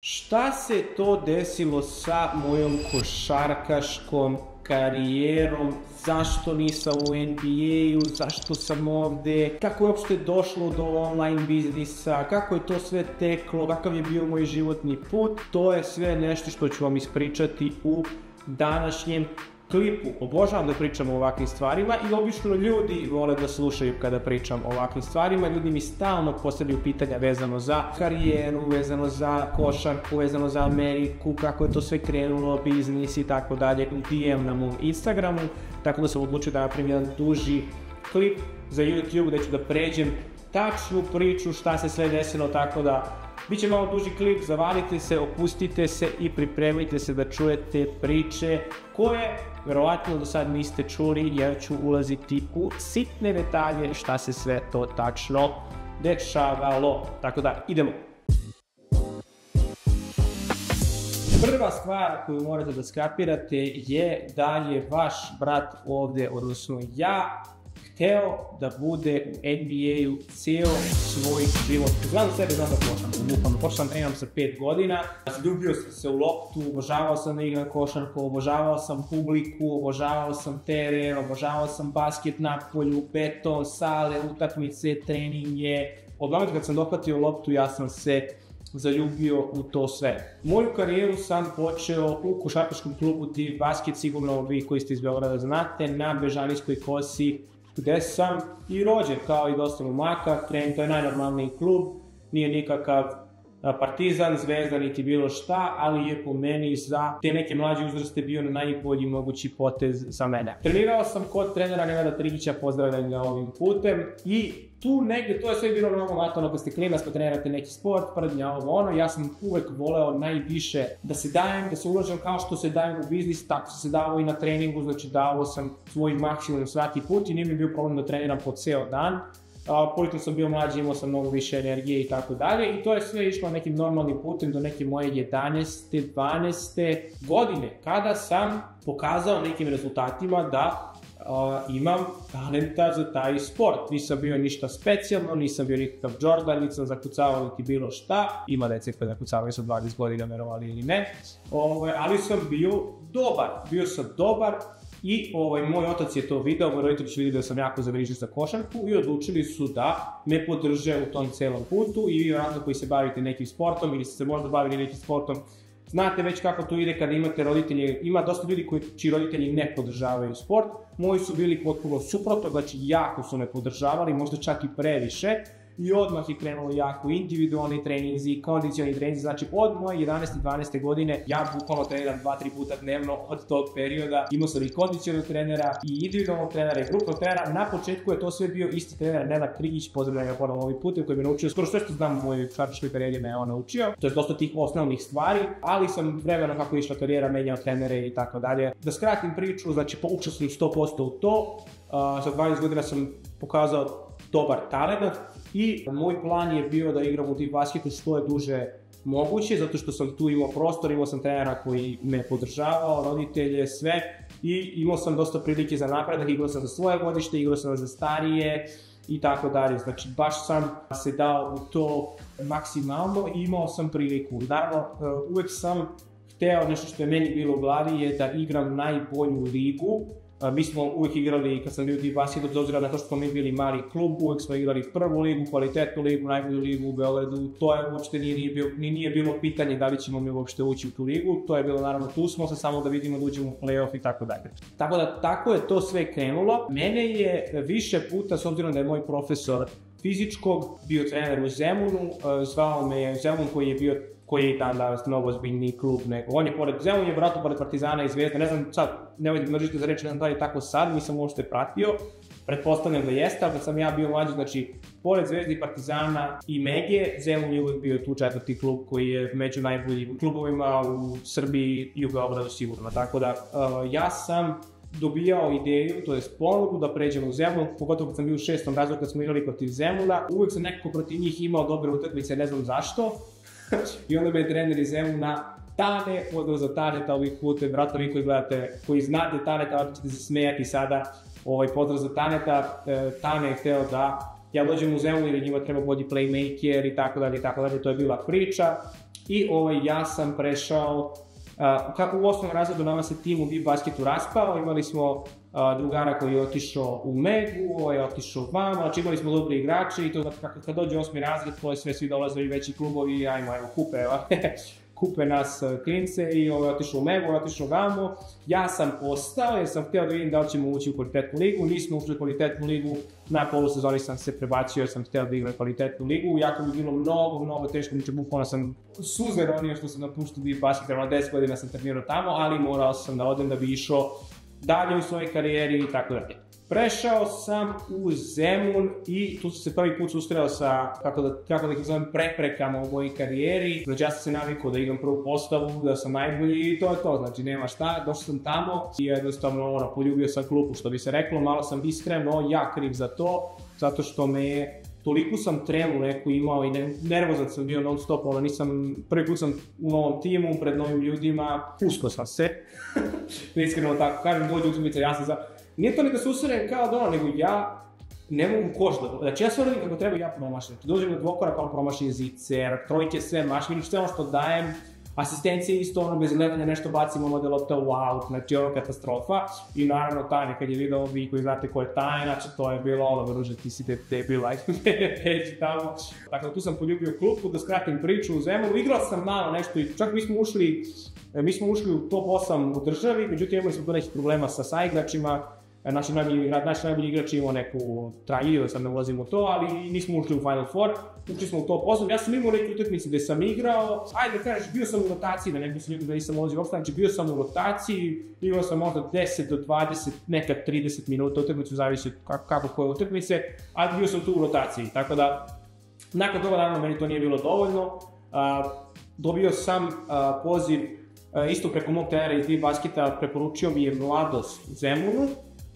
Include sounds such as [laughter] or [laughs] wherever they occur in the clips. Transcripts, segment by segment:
Šta se to desilo sa mojom košarkaškom karijerom, zašto nisam u NBA-u, zašto sam ovdje, kako je uopšte došlo do online biznisa, kako je to sve teklo, kakav je bio moj životni put, to je sve nešto što ću vam ispričati u današnjem klipu. Obožavam da pričam o ovakvim stvarima i obično ljudi vole da slušaju kada pričam o ovakvim stvarima. Ljudi mi stalno postavljaju pitanja vezano za karijeru, vezano za košarku, vezano za Ameriku, kako je to sve krenulo, biznis i tako dalje. DM na mom Instagramu, tako da sam odlučio da napravim jedan duži klip za YouTube gdje ću da pređem tačnu priču šta se sve desilo, tako da Biće malo duži klip, zavalite se, opustite se i pripremite se da čujete priče koje verovatno do sad niste čuli jer ću ulaziti u sitne detalje šta se sve to tačno dešavalo. Tako da, idemo. Prva stvar koju morate da skapirate je da je vaš brat ovdje, odnosno ja, hteo da bude u NBA-u cijelo svoj život. Znam sebe, znam da košam, lupam, košam, imam sa pet godina, ljubio sam se u loptu, obožavao sam da igram košarku, obožavao sam publiku, obožavao sam teren, obožavao sam basket na polju, beton, sale, utakmice, treninge. Od momenta kad sam dohvatio loptu, ja sam se zaljubio u to sve. Moju karijeru sam počeo u košarkaškom klubu Div Basket, sigurno vi koji ste iz Beograda znate, na Bežanijskoj kosi gdje sam i rođen kao i dosta momaka, trening to je najnormalniji klub, nije nikakav partizan, zvezda, niti bilo šta, ali je po meni za te neke mlađe uzraste bio na najbolji mogući potez za mene. Trenirao sam kod trenera Nevada Trigića, pozdravljam ga ovim putem i tu negdje, to je sve bilo mnogo mato, kad ste klinac pa trenirate neki sport, prdnja, ovo ono, ja sam uvek voleo najviše da se dajem, da se uložem kao što se dajem u biznis, tako se davao i na treningu, znači davao sam svoj maksimum svaki put i nije mi bio problem da treniram po ceo dan koliko sam bio mlađi imao sam mnogo više energije i tako dalje i to je sve išlo nekim normalnim putem do neke moje 11. 12. godine kada sam pokazao nekim rezultatima da imam talenta za taj sport. Nisam bio ništa specijalno, nisam bio nikakav Jordan, nisam zakucavao niti bilo šta. Ima dece koje zakucavaju sa 20 godina, verovali ili ne. Ove, ovaj, ali sam bio dobar. Bio sam dobar, i ovaj, moj otac je to video, moj roditelj će da sam jako zavrižen za košarku i odlučili su da me podrže u tom celom putu i vi vjerojatno koji se bavite nekim sportom ili ste se možda bavili nekim sportom, znate već kako to ide kada imate roditelje, ima dosta ljudi koji, čiji roditelji ne podržavaju sport, moji su bili potpuno suprotno, znači jako su me podržavali, možda čak i previše, i odmah je krenulo jako individualni treninzi, kondicioni treninzi, znači od moje 11. 12. godine ja bukvalno treniram 2-3 puta dnevno od tog perioda. Imao sam i kondicionog trenera i individualnog trenera i grupnog trenera. Na početku je to sve bio isti trener Nenad Krigić, pozdravljam ga ponovno ovim putem koji me naučio skoro sve što znam u mojoj šarkaškoj karijeri me on naučio. To je dosta tih osnovnih stvari, ali sam vremena kako je išla karijera menjao trenere i tako dalje. Da skratim priču, znači poučio sam 100% u to. Uh, sa 12 godina sam pokazao dobar talent i moj plan je bio da igram u tip basketu što je duže moguće, zato što sam tu imao prostor, imao sam trenera koji me podržavao, roditelje, sve i imao sam dosta prilike za napredak, igrao sam za svoje godište, igrao sam za starije i tako dalje. Znači baš sam se dao u to maksimalno i imao sam priliku. Naravno, uvek sam hteo nešto što je meni bilo u glavi je da igram najbolju ligu mi smo uvijek igrali, kad sam u basketu, bez obzira na to što smo mi bili mali klub, uvijek smo igrali prvu ligu, kvalitetnu ligu, najbolju ligu u Beogradu. To je uopšte nije, nije, bilo, nije bilo pitanje da li ćemo mi uopšte ući u tu ligu. To je bilo naravno tu smo se samo da vidimo da uđemo u playoff i tako dalje. Tako da tako je to sve krenulo. Mene je više puta, s obzirom da je moj profesor fizičkog, bio trener u Zemunu, zvao me je Zemun koji je bio koji je dan danas mnogo ozbiljniji klub nego. On je pored Zemun je pored Partizana i Zvezda, ne znam sad, da mržite za reći, ne znam da je tako sad, nisam uopšte pratio, pretpostavljam da jeste, ali kad sam ja bio mlađi, znači, pored Zvezdi, Partizana i Mege, Zemun je uvijek bio tu četvrti klub koji je među najboljim klubovima u Srbiji i u Beogradu sigurno. Tako da, uh, ja sam dobijao ideju, to je ponudu da pređemo u Zemun, pogotovo kad sam bio u šestom razlogu kad smo igrali protiv Zemuna, uvijek sam nekako protiv njih imao dobre utakmice, ne znam zašto, I onda me trener iz na Tane, pozdrav za Taneta ovih putem, vratno vi koji gledate, koji znate Taneta, ali ćete se smijati sada, ovaj, pozdrav za Taneta, e, Tane je hteo da ja dođem u Zemun jer njima treba bolji playmaker i tako dalje i tako dalje, to je bila priča. I ovaj, ja sam prešao, uh, kako u osnovnom razredu nama se tim u basketu raspao, imali smo drugara koji je otišao u Megu, ovaj je otišao vamo, znači imali smo dobri igrače i to kad, kad dođe osmi razred, to je sve svi dolaze i veći klubovi, ajmo, ajmo, kupe, [laughs] kupe nas e, klince i ovaj, otišao u Megu, otišao vamo. Ja sam ostao jer sam htio da vidim da li ćemo ući u kvalitetnu ligu. Nismo ušli u kvalitetnu ligu, na polusezoni sam se prebacio jer sam htio da igram kvalitetnu ligu. Jako mi bilo mnogo, mnogo teško, znači bukvalno sam suze ronio što sam napuštao bi basket, na 10 godina sam trenirao tamo, ali morao sam da odem da bi išao dalje u svojoj karijeri i tako dalje. Prešao sam u Zemun i tu sam se prvi put susreo sa, kako da, kako da ih zovem, preprekama u mojoj karijeri. Znači ja sam se navikao da igram prvu postavu, da sam najbolji i to je to, znači nema šta. Došao sam tamo i jednostavno ono, poljubio sam klupu, što bi se reklo, malo sam iskreno ja kriv za to, zato što me je toliko sam tremu neku imao i ne, nervozan sam bio non stop, ono nisam, prvi put sam u novom timu, pred novim ljudima, usko sam se, [laughs] iskreno tako kažem, dođe utakmica, ja sam za, nije to neka susrem kao da ono, nego ja ne mogu koš da, znači ja sve radim kako treba ja promašam, znači dođem na dvokorak, ono promašim zicer, trojke sve, mašim, sve ono što dajem, asistencije isto ono bez gledanja nešto bacimo model lopta u out, znači ono katastrofa. I naravno Tanja kad je video vi koji znate ko je Tanja, znači to je bilo ono vruže ti si debil, ajde [laughs] peđi tamo. Dakle tu sam poljubio klupu, da skratim priču u zemlju, igrao sam malo nešto i čak mi smo ušli, mi smo ušli u top 8 u državi, međutim imali smo tu nekih problema sa saigračima, E, naši najbolji, naš najbolji igrač imao neku tragediju, sad ne ulazim u to, ali nismo ušli u Final Four, ušli smo u top 8, ja sam imao neke utakmice gde sam igrao, ajde da kažeš, bio sam u rotaciji, da ne bi se ljudi da nisam ulazio uopšte, znači bio sam u rotaciji, igrao sam možda 10 do 20, nekad 30 minuta utakmicu, zavisi kako, kako koje utakmice, ali bio sam tu u rotaciji, tako da, nakon toga naravno meni to nije bilo dovoljno, a, dobio sam a, poziv a, isto preko mog trenera iz basketa, preporučio mi je Mladost Zemunu,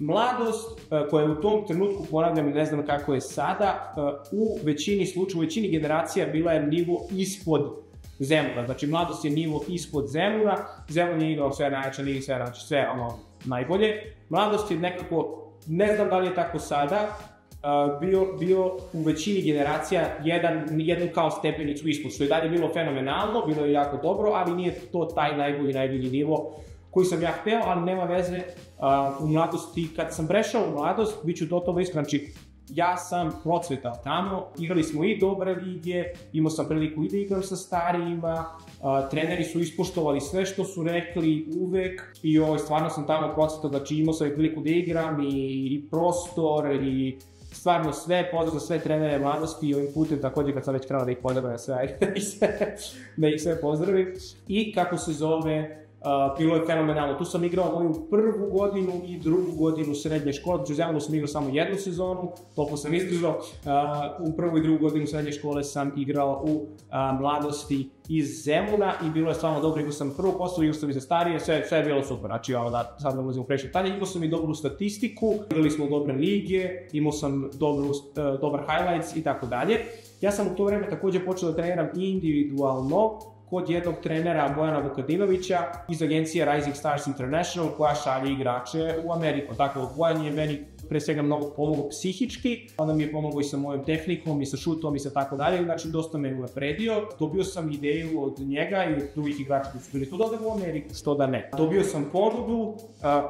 Mladost e, koja je u tom trenutku, ponavljam ne znam kako je sada, e, u većini slučaja, u većini generacija bila je nivo ispod Zemuna. Znači, mladost je nivo ispod Zemuna, Zemun je igrao sve najjače ligi, sve, znači, sve ono najbolje. Mladost je nekako, ne znam da li je tako sada, uh, bio, bio u većini generacija jedan, jednu kao stepenicu ispod, što je dalje bilo fenomenalno, bilo je jako dobro, ali nije to taj najbolji, najbolji nivo koji sam ja hteo, ali nema veze uh, u mladosti. Kad sam prešao u mladost, bit ću totalno iskren, znači ja sam procvetao tamo, igrali smo i dobre lige, imao sam priliku i da igram sa starijima, treneri su ispoštovali sve što su rekli uvek i ovaj, stvarno sam tamo procvetao, znači imao sam i priliku da igram i, i prostor i stvarno sve, pozdrav za sve trenere mladosti i ovim putem takođe kad sam već krenuo da ih pozdravim [laughs] sve, da ih sve pozdravim. I kako se zove, Bilo je fenomenalno. Tu sam igrao moju prvu godinu i drugu godinu srednje škole. Znači, u sam igrao samo jednu sezonu, toliko sam izdržao. U prvu i drugu godinu srednje škole sam igrao u mladosti iz Zemuna i bilo je stvarno dobro. Igrao sam prvu postavu, igrao sam i za starije, sve, sve je bilo super. Znači, ovo da sad ne ulazimo previše detalje. Imao sam i dobru statistiku, igrali smo dobre lige, imao sam dobru, uh, dobar highlights i tako dalje. Ja sam u to vreme takođe počeo da treniram individualno, kod jednog trenera Bojana Vukadinovića iz agencije Rising Stars International koja šalje igrače u Ameriku. Dakle, Bojan je meni pre svega mnogo pomogao psihički, onda mi je pomogao i sa mojom tehnikom i sa šutom i sa tako dalje, znači dosta me unapredio. Dobio sam ideju od njega i od drugih igrača koji su bili tu da u Ameriku, što da ne. Dobio sam ponudu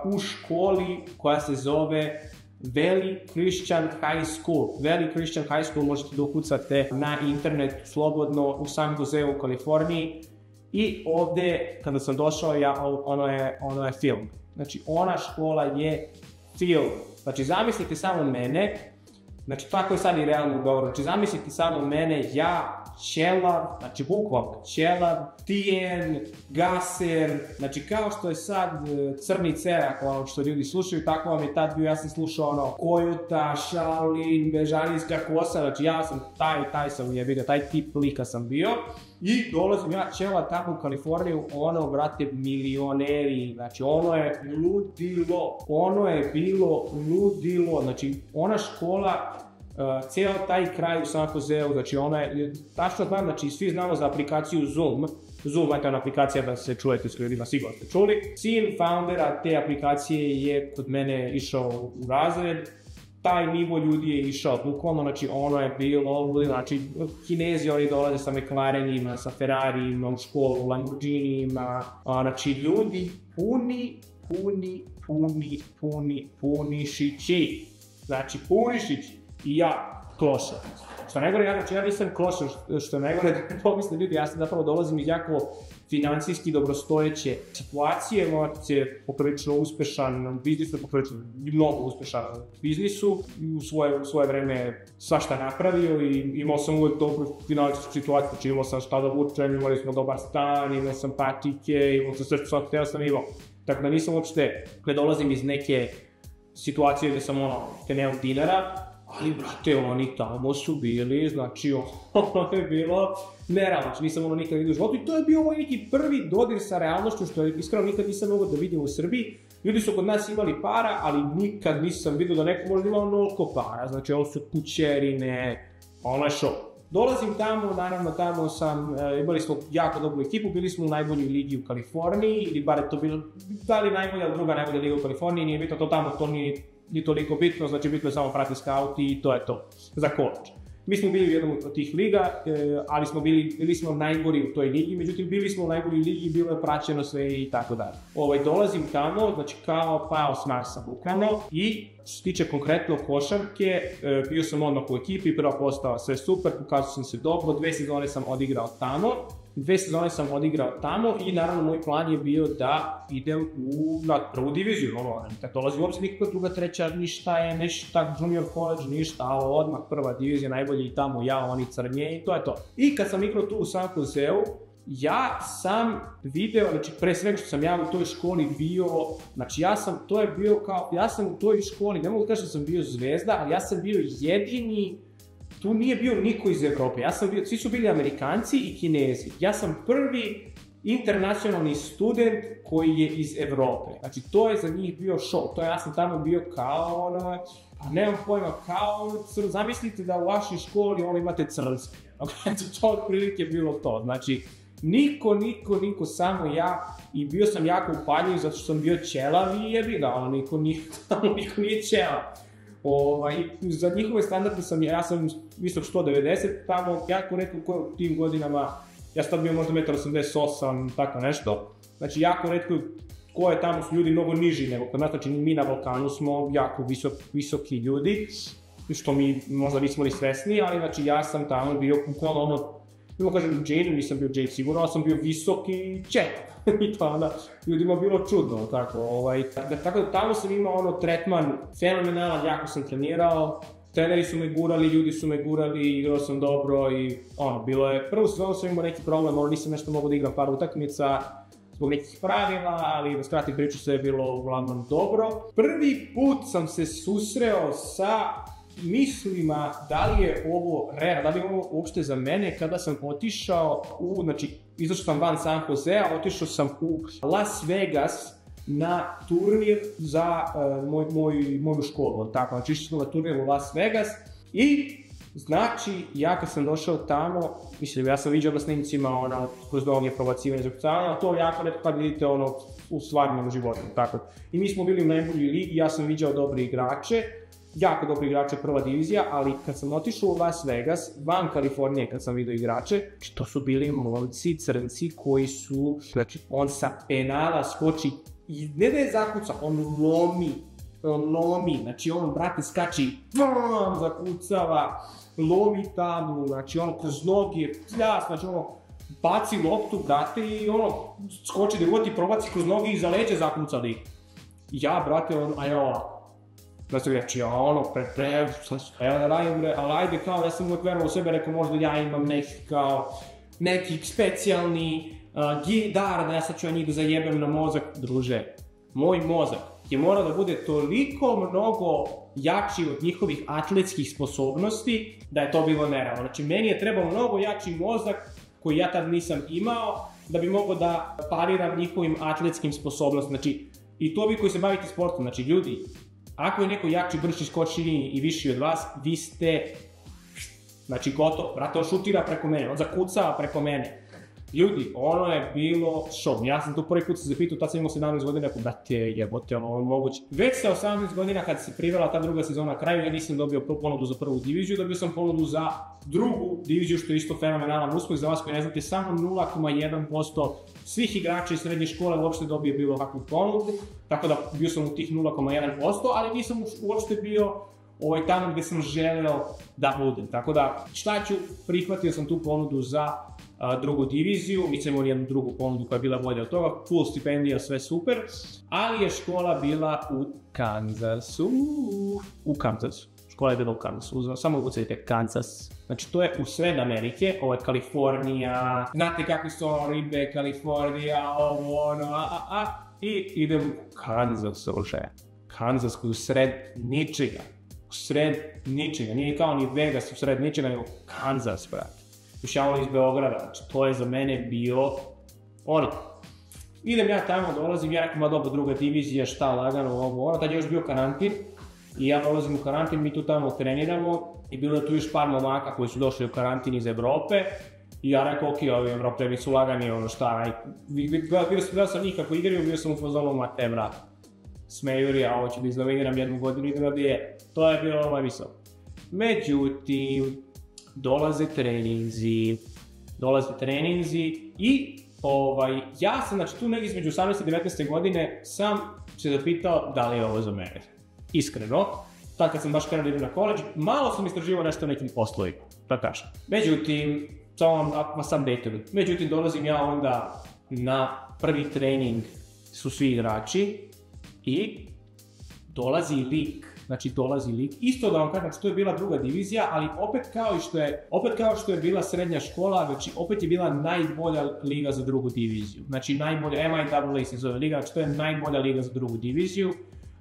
u školi koja se zove Valley Christian High School. Valley Christian High School možete da ukucate na internet slobodno u San Jose u Kaliforniji. I ovde, kada sam došao, ja, ono, je, ono je film. Znači, ona škola je film. Znači, zamislite samo mene, znači, tako je sad i realno dobro. Znači, zamislite samo mene, ja, ćelav, znači bukvalno ćelav, tijen, gaser, znači kao što je sad e, crni cerak, ono što ljudi slušaju, tako vam je tad bio, ja sam slušao ono Kojuta, Shaolin, Bežanijska kosa, znači ja sam taj, taj sam je vidio, taj tip lika sam bio. I dolazim ja ćela tamo u Kaliforniju, ono, brate, milioneri, znači ono je ludilo, ono je bilo ludilo, znači ona škola Uh, cijel taj kraj u San Joseu, znači ona je, tačno znam, znači svi znamo za aplikaciju Zoom, Zoom je ona aplikacija da se čujete s ljudima, sigurno ste čuli. Sin foundera te aplikacije je kod mene išao u razred taj nivo ljudi je išao, bukvalno, znači ono je bilo, znači kinezi oni dolaze sa McLarenima, sa Ferrarijima u školu, Lamborghinijima, a, znači ljudi puni, puni, puni, puni, punišići, znači punišići i ja klošar. Što najgore, ja, znači ja nisam klošar, što najgore, [laughs] pomisle ljudi, ja sam zapravo dolazim iz jako financijski dobrostojeće situacije, Lovac je poprilično uspešan u biznisu, poprilično mnogo uspešan u biznisu, u svoje, u svoje vreme svašta napravio i imao sam uvek dobru financijsku situaciju, znači imao sam šta da vučem, imali smo dobar stan, imao sam patike, imao sam sve što sam htio sam imao. Tako da nisam uopšte, kada dolazim iz neke situacije gde sam ono, te nemam dinara, ali brate, oni tamo su bili, znači [laughs] ono je bilo nerealno, znači nisam ono nikad vidio u životu i to je bio moj neki prvi dodir sa realnošću što je iskreno nikad nisam mogao da vidim u Srbiji. Ljudi su kod nas imali para, ali nikad nisam vidio da neko možda ima onoliko para, znači ovo su kućerine, ono šok. Dolazim tamo, naravno tamo sam, e, imali smo jako dobru ekipu, bili smo u najboljoj ligi u Kaliforniji, ili bar je to bilo, da li najbolja, druga najbolja liga u Kaliforniji, nije bitno to tamo, to nije ni toliko bitno, znači bitno je samo prati scouti i to je to za college. Mi smo bili u jednom od tih liga, e, ali smo bili, bili smo najgori u toj ligi, međutim bili smo u najgori ligi, bilo je praćeno sve i tako dalje. Ovaj, dolazim tamo, znači kao pao s Marsa bukvalno i što se tiče konkretno košarke, e, bio sam odmah u ekipi, prva postava sve super, pokazao sam se dobro, dve sezone sam odigrao tamo, Dve sezone sam odigrao tamo i naravno moj plan je bio da idem u, na prvu diviziju, ono, ne dolazi uopšte nikakva druga, treća, ništa je, ništa, junior college, ništa, ali odmah prva divizija, najbolji i tamo ja, oni crnje i to je to. I kad sam igrao tu u San Joseu, ja sam video, znači pre svega što sam ja u toj školi bio, znači ja sam, to je bio kao, ja sam u toj školi, ne mogu kažem da sam bio zvezda, ali ja sam bio jedini tu nije bio niko iz Evrope. Ja sam bio, svi su bili Amerikanci i Kinezi. Ja sam prvi internacionalni student koji je iz Evrope. Znači, to je za njih bio šok. To ja sam tamo bio kao, ono, pa nemam pojma, kao, zamislite da u vašoj školi ono imate crnske. [laughs] Okay? to otprilike bilo to. Znači, niko, niko, niko, samo ja i bio sam jako upaljiv zato što sam bio ćelav i jebi ga, ono, niko, niko, [laughs] niko nije ćelav. Ovaj, za njihove standarde sam, ja sam visok 190, tamo jako redko ko u tim godinama, ja sam bio možda 1,88 tako nešto, znači jako redko ko je tamo su ljudi mnogo niži nego kod nas, znači mi na Balkanu smo jako visok, visoki ljudi, što mi možda nismo ni svesni, ali znači ja sam tamo bio bukvalno ono, mogu kažem Jane, nisam bio Jane sigurno, ali sam bio visoki čet. [laughs] I to onda ljudima bilo čudno, tako, ovaj, da, tako da tamo sam imao ono tretman fenomenalan, jako sam trenirao, treneri su me gurali, ljudi su me gurali, igrao sam dobro i ono, bilo je, prvu sezonu sam imao neki problem, ono nisam nešto mogu da igram par utakmica, zbog nekih pravila, ali da skratim priču sve je bilo uglavnom dobro. Prvi put sam se susreo sa mislima da li je ovo realno, da li je ovo uopšte za mene kada sam otišao u, znači, izašao sam van San Josea, otišao sam u Las Vegas na turnir za uh, moj, moj, moju školu, tako, znači išli smo na turnir u Las Vegas i Znači, ja kad sam došao tamo, mislim, ja sam vidio na snimcima, ono, kroz dovoljnje provocivanje zakucavanja, to jako netko kad vidite, ono, u stvarnom životu, tako. I mi smo bili u najboljoj ligi, ja sam vidio dobre igrače, jako dobri igrače prva divizija, ali kad sam otišao u Las Vegas, van Kalifornije kad sam vidio igrače, to su bili momci, crnci koji su, znači, on sa penala skoči i ne da je zakuca, on lomi, on lomi, znači on, brate, skači, bam, zakucava, lomi tamo, znači on kroz noge, pljas, znači ono, baci loptu, brate, i ono, skoči da god ti probaci kroz noge i za leđe zakuca lik. Ja, brate, on, a ja, da se reći, ja ono, pre, pre, evo da radim, bre, ali ajde kao, ja sam uvek verovao u sebe, rekao možda ja imam neki kao, neki specijalni uh, dar da ja sad ću ja njih da zajebem na mozak, druže, moj mozak je morao da bude toliko mnogo jači od njihovih atletskih sposobnosti da je to bilo nerealno. Znači, meni je trebao mnogo jači mozak koji ja tad nisam imao da bi mogao da pariram njihovim atletskim sposobnostima. Znači, i to vi koji se bavite sportom, znači ljudi, Ako je neko jači, brži, skočniji i viši od vas, vi ste, znači gotovo, brate, on šutira preko mene, on zakucava preko mene. Ljudi, ono je bilo šok. Ja sam tu prvi put se zapitao, tad sam imao 17 godina, rekao, brate, jebote, ono je moguće. Već sa 18 godina kad se privela ta druga sezona na kraju, ja nisam dobio ponudu za prvu diviziju, dobio sam ponudu za drugu diviziju, što je isto fenomenalan uspeh. Za vas koji ne znate, samo 0,1% svih igrača iz srednje škole uopšte dobije bilo kakvu ponudu, tako da bio sam u tih 0,1%, ali nisam uopšte bio ovaj, tamo gdje sam želeo da budem. Tako da, šta ću, prihvatio sam tu ponudu za drugu diviziju, mi smo imali jednu drugu ponudu koja je bila bolja od toga, full stipendija, sve super, ali je škola bila u Kansasu, u Kansasu. Škola je bila u Kansasu, samo ucajte Kansas. Znači to je u sred Amerike, ovo je Kalifornija, znate kakvi su ribe, Kalifornija, ovo ono, a, a, a, i idem u Kansas, uže. Kansas u sred ničega, u sred ničega, nije kao ni Vegas u sred ničega, nego Kansas, brate. Još iz Beograda, znači to je za mene bio ono. Idem ja tamo, dolazim, ja rekao, ma dobro, druga divizija, šta lagano, ovo, ono, tad je još bio karantin. I ja dolazim u karantin, mi tu tamo treniramo i bilo je tu još par momaka koji su došli u karantin iz Evrope. I ja rekao, ok, ovi Evropljani su lagani, ono šta, bio sam njih kako igraju, bio sam u fazonu, ma te vrat. Smejuri, a ovo ću da iznominiram jednu godinu, idem da je. To je bilo ovaj visok. Međutim, dolaze treninzi, dolaze treninzi i ovaj, ja sam znači, tu negdje između 18 i 19. godine sam se zapitao da li je ovo za mene. Iskreno, tad kad sam baš krenuo na koleđ, malo sam istraživao nešto o nekim poslovima, da kažem. Međutim, samo vam sam detovi. Međutim, dolazim ja onda na prvi trening su svi igrači i dolazi lik znači dolazi lik. Isto da vam kažem, znači to je bila druga divizija, ali opet kao, i što je, opet kao što je bila srednja škola, znači opet je bila najbolja liga za drugu diviziju. Znači najbolja, MIAA se zove liga, znači to je najbolja liga za drugu diviziju.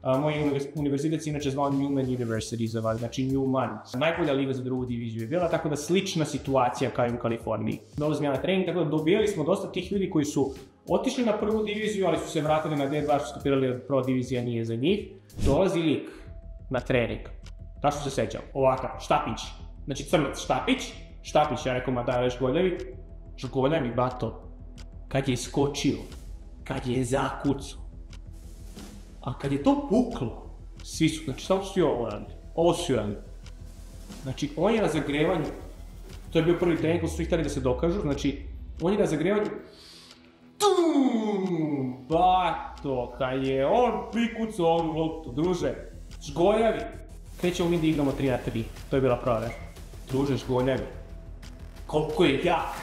Uh, moj univerzitet se inače zvao Newman University, za znači Newman. Najbolja liga za drugu diviziju je bila, tako da slična situacija kao i u Kaliforniji. Dolazim ja na trening, tako da dobijali smo dosta tih ljudi koji su otišli na prvu diviziju, ali su se vratili na D2 što skapirali da prva divizija nije za njih. Dolazi lik, na trening. što se sećam? Ovakav, Štapić. Znači crnac Štapić, Štapić, ja rekao, ma da, još goljevi. Goljevi, bato. Kad je skočio, kad je zakucao. A kad je to puklo, svi su, znači samo su ovo radili. Ovo su radili. Znači, on je na zagrevanju, to je bio prvi trening, su htjeli da se dokažu, znači, on je na zagrevanju, tum, bato, kad je on prikucao ovu loptu, druže, Žgoljavi. Krećemo mi da igramo 3 na 3. To je bila prva već. Druže, Žgoljavi. Koliko je jak.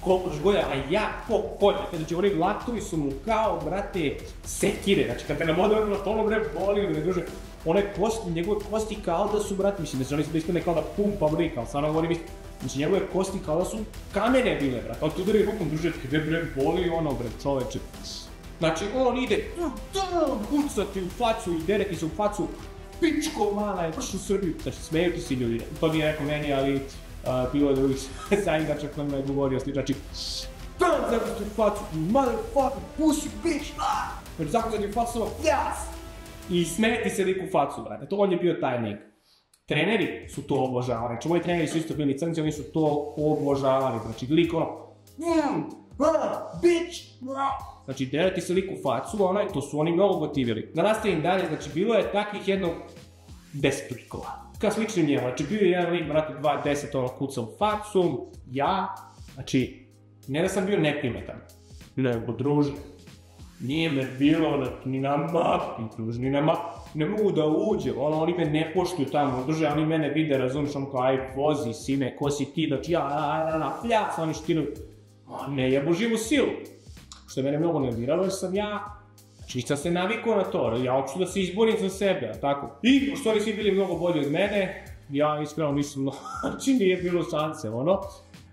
Koliko Žgoljavi, a jak po kolje. Znači, oni latovi su mu kao, brate, sekire. Znači, kad te nam ode na tolo, bre, boli, bre, druže. One kosti, njegove kosti kao da su, brate, mislim, se oni da isto kao da pumpa vrika, ali stvarno govorim, Znači njegove kosti kao da su kamene bile, brate. On tu udari rukom, druže, gdje bre, boli ono, bre, čoveče. Znači, on ide, pucati u facu i dereti se u facu, pičko mala je, u Srbiju. Znači, smeju ti si ljudi. To nije rekao meni, ali bilo je drugih zaingača koji me je govorio. Znači, tam zakucati u facu, motherfucker, pussy bitch, Znači, zakucati u facu, yes! I smeti se lik u facu, brate. To on je bio taj lik. Treneri su to obožavali. Znači, moji treneri su isto bili crnci, oni su to obožavali. Znači, lik ono, mm, bitch, Znači, derati se lik u facu, onaj, to su oni mnogo motivili. Da nastavim dalje, znači, bilo je takvih jedno deset likova. Kao sličnim njemu, znači, bio je jedan lik, brate, dva deset, ono, kuca u facu, ja, znači, ne da sam bio neprimetan, nego, druže, nije me bilo ni na mapi, druže, ni na mapi, ne mogu da uđe, ono, oni me ne poštuju tamo, druže, oni mene vide, razumiješ, ono kao, aj, vozi, sine, ko si ti, znači, ja, ja, ja, ja, pljac, oni štinuju, ne jebu živu silu što je mene mnogo nerviralo jer sam ja Znači, se navikao na to, ja hoću da se izborim za sebe, a tako. I, u stvari svi bili mnogo bolji od mene, ja iskreno nisam, [laughs] znači nije bilo šanse, ono.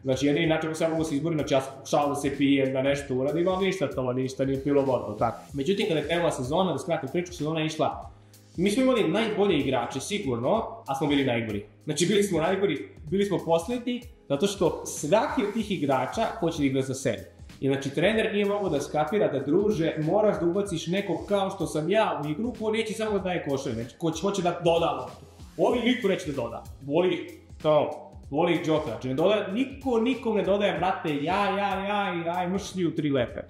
Znači, jedini način kako sam mogu se izborim, znači ja pokušao da se pijem, da nešto uradim, ali ništa to, ništa nije bilo vodno, tako. Međutim, kada je krenula sezona, da skratim priču, sezona je išla mi smo imali najbolje igrače, sigurno, a smo bili najgori. Znači, bili smo najgori, bili smo posljednji, zato što svaki od tih igrača hoće da igra za sebe. I znači trener nije mogao da skapira da druže, moraš da ubaciš nekog kao što sam ja u igru ko neće samo da daje košar, već ko hoće da doda loptu. Ovi niko neće da doda. Voli kao Voli ih Joka, znači ne dodaje, niko nikom ne dodaje, brate, ja, ja, ja i aj mršlju tri lepe.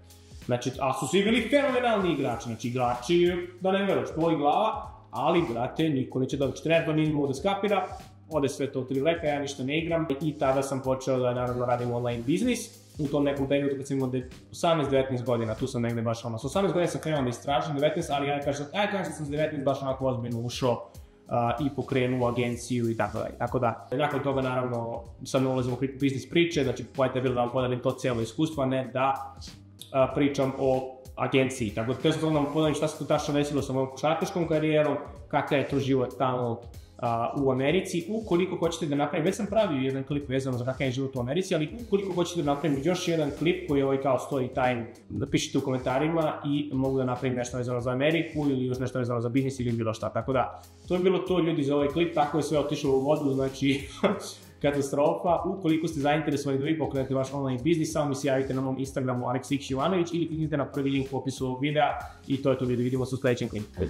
Znači, a su svi bili fenomenalni igrači, znači igrači, da ne veruješ, tvoj glava, ali, brate, niko neće dobiti. Trenutno nije mogu da skapira, ode sve to tri leka, ja ništa ne igram i tada sam počeo da naravno radim online biznis. U tom nekom periodu kad sam imao 18-19 godina, tu sam negde baš ono, s 18 godina sam krenuo da istražim, 19, ali ja kažem, aj kažem sam s 19 baš onako ozbiljno ušao i pokrenuo agenciju i tako dalje. Tako da, nakon toga naravno sad ne ulazimo u biznis priče, znači pojete bilo da vam podelim to cijelo iskustvo, a ne da pričam o agenciji. Tako da, sam da vam podelim šta se tu tačno desilo sa mojom košarkaškom karijerom, kakav je to život tamo u Americi, ukoliko hoćete da napravim, već sam pravio jedan klip vezano za kakav je život u Americi, ali ukoliko hoćete da napravim još jedan klip koji je ovaj kao story time, napišite u komentarima i mogu da napravim nešto vezano za Ameriku ili još nešto vezano za biznis ili bilo šta, tako da to je bilo to ljudi za ovaj klip, tako je sve otišlo u vodu, znači [laughs] katastrofa. Ukoliko ste zainteresovani da vi pokrenete vaš online biznis, samo mi se javite na mom Instagramu Alex Ivanović ili kliknite na prvi link u opisu ovog videa i to je to video. Vidimo se u sledećem klipu.